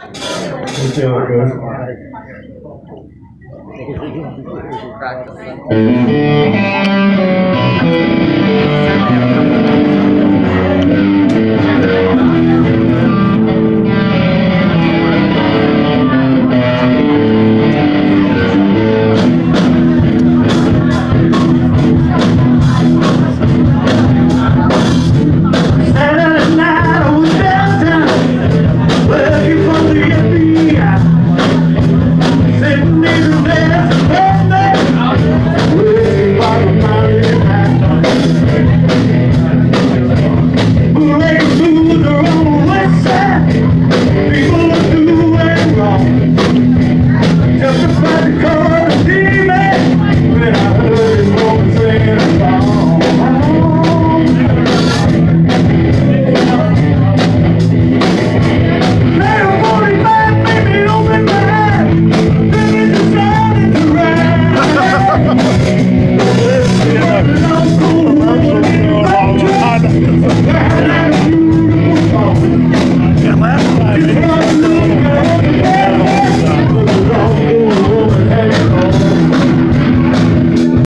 Thank you. Lord.